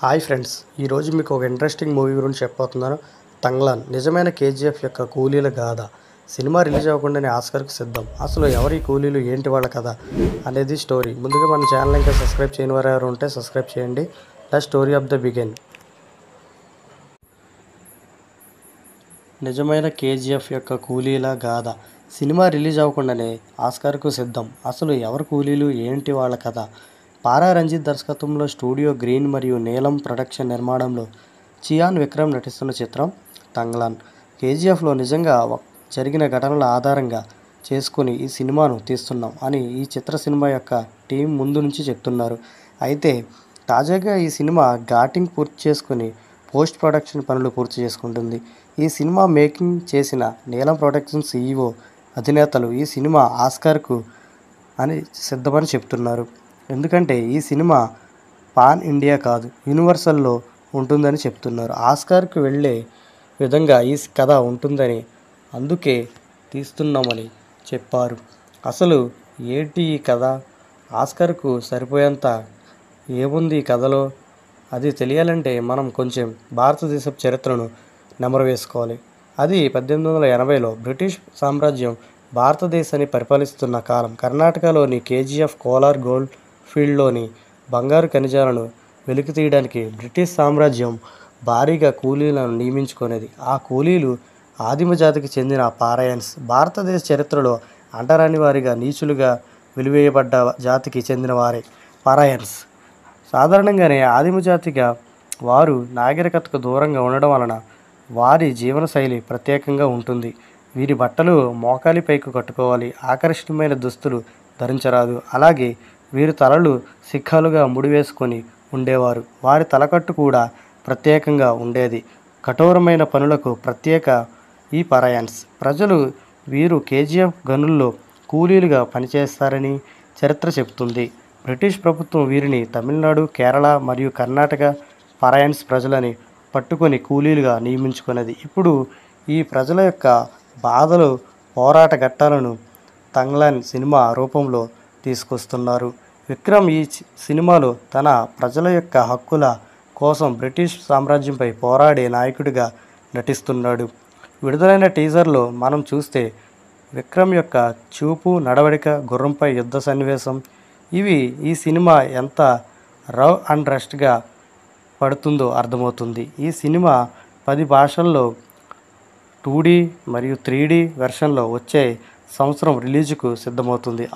Hi friends ఈరోజు మీకు ఒక ఇంట్రెస్టింగ్ మూవీ గురించి చెప్పబోతున్నాను. తంగ్లాన్ నిజమైన కేజీఎఫ్ యొక్క కూలీల గాథ. సినిమా రిలీజ్ అవ్వకుండానే ఆస్కర్కి సిద్ధం. అసలు ఎవరి కూలీలు ఏంటి వాళ్ళ కథ అనేది స్టోరీ. ముందుగా మన ఛానల్ ఇంకా సబ్స్క్రైబ్ చేయని వారు ఎవరు ఉంటే సబ్స్క్రైబ్ చేయండి. The story of the begin. నిజమైన కేజీఎఫ్ యొక్క కూలీల గాథ. సినిమా రిలీజ్ అవ్వకుండానే ఆస్కార్కు సిద్ధం. అసలు ఎవరు కూలీలు ఏంటి వాళ్ళ కథ? పారా రంజిత్ దర్శకత్వంలో స్టూడియో గ్రీన్ మరియు నీలం ప్రొడక్షన్ నిర్మాణంలో చియాన్ విక్రమ్ నటిస్తున్న చిత్రం తంగ్లాన్. కేజీఎఫ్లో నిజంగా జరిగిన ఘటనల ఆధారంగా చేసుకుని ఈ సినిమాను తీస్తున్నాం అని ఈ చిత్ర సినిమా యొక్క టీం ముందు నుంచి చెప్తున్నారు. అయితే తాజాగా ఈ సినిమా ఘాటింగ్ పూర్తి చేసుకుని పోస్ట్ ప్రొడక్షన్ పనులు పూర్తి చేసుకుంటుంది. ఈ సినిమా మేకింగ్ చేసిన నీలం ప్రొడక్షన్ సీఈఓ అధినేతలు ఈ సినిమా ఆస్కార్కు అని సిద్ధమని చెప్తున్నారు. ఎందుకంటే ఈ సినిమా పాన్ ఇండియా కాదు యూనివర్సల్లో ఉంటుందని చెప్తున్నారు. ఆస్కార్కు వెళ్ళే విధంగా ఈ కథ ఉంటుందని అందుకే తీస్తున్నామని చెప్పారు. అసలు ఏంటి ఈ కథ? ఆస్కార్కు సరిపోయేంత ఏముంది ఈ కథలో? అది తెలియాలంటే మనం కొంచెం భారతదేశపు చరిత్రను నెమరు వేసుకోవాలి అది పద్దెనిమిది వందల ఎనభైలో బ్రిటిష్ సామ్రాజ్యం భారతదేశాన్ని పరిపాలిస్తున్న కాలం. కర్ణాటకలోని కేజీఎఫ్ కోలార్ గోల్డ్ ఫీల్డ్లోని బంగారు ఖనిజాలను వెలికి తీయడానికి బ్రిటిష్ సామ్రాజ్యం భారీగా కూలీలను నియమించుకునేది. ఆ కూలీలు ఆదిమ జాతికి చెందిన పారాయన్స్. భారతదేశ చరిత్రలో అంటరాని వారిగా నీచులుగా వెలివేయబడ్డ జాతికి చెందిన వారే పారాయన్స్. సాధారణంగానే ఆదిమ జాతిగా వారు నాగరికతకు దూరంగా ఉండడం వలన వారి జీవనశైలి ప్రత్యేకంగా ఉంటుంది. వీరి బట్టలు మోకాలి పైకి కట్టుకోవాలి. ఆకర్షణీయమైన దుస్తులు ధరించరాదు. అలాగే వీరి తలలు సిక్కాలుగా ముడివేసుకొని ఉండేవారు. వారి తలకట్టు కూడా ప్రత్యేకంగా ఉండేది. కఠోరమైన పనులకు ప్రత్యేక ఈ పరాయన్స్. ప్రజలు వీరు కేజీఎఫ్ గనుల్లో కూలీలుగా పనిచేస్తారని చరిత్ర చెబుతుంది. బ్రిటిష్ ప్రభుత్వం వీరిని తమిళనాడు కేరళ మరియు కర్ణాటక పరాయన్స్ ప్రజలని పట్టుకొని కూలీలుగా నియమించుకున్నది. ఇప్పుడు ఈ ప్రజల యొక్క బాధలు పోరాట ఘట్టాలను తంగ్లాన్ సినిమా రూపంలో తీసుకొస్తున్నారు. విక్రమ్ ఈ సినిమాలో తన ప్రజల యొక్క హక్కుల కోసం బ్రిటిష్ సామ్రాజ్యంపై పోరాడే నాయకుడిగా నటిస్తున్నాడు. విడుదలైన టీజర్లో మనం చూస్తే విక్రమ్ యొక్క చూపు నడవడిక గుర్రంపై యుద్ధ సన్నివేశం ఇవి ఈ సినిమా ఎంత రవ్ అండ్ రెస్ట్గా పడుతుందో అర్థమవుతుంది. ఈ సినిమా పది భాషల్లో టూ మరియు త్రీ వెర్షన్లో వచ్చే సంవత్సరం రిలీజుకు సిద్ధమవుతుంది.